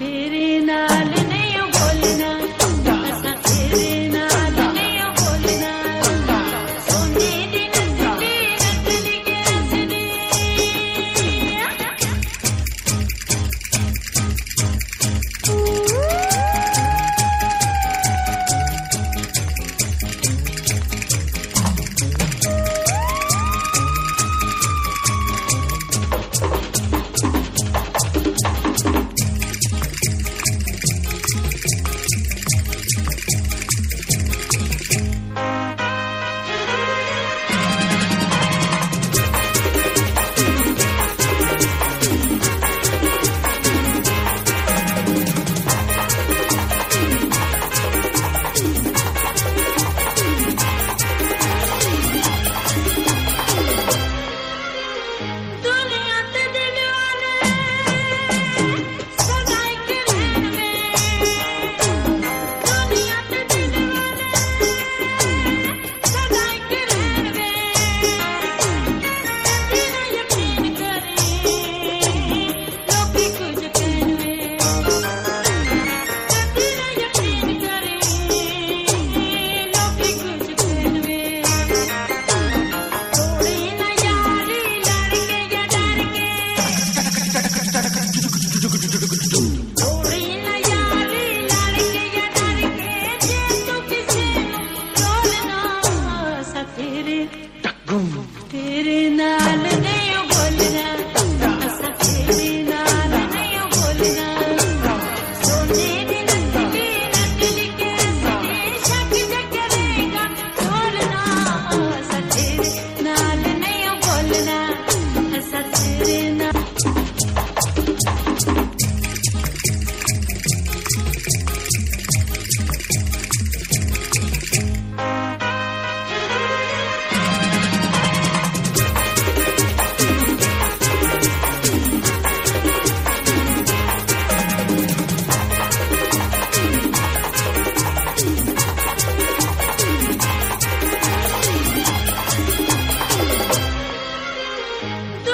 तेरे तेरे तेरे नाल and